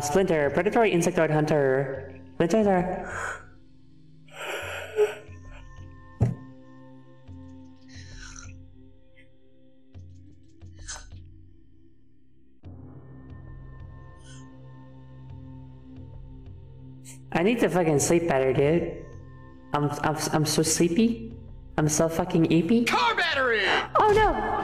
Splinter, predatory insectoid hunter. Splinter. I need to fucking sleep better, dude. I'm I'm I'm so sleepy. I'm so fucking eepy. Car battery! Oh no!